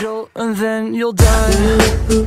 Jolt and then you'll die.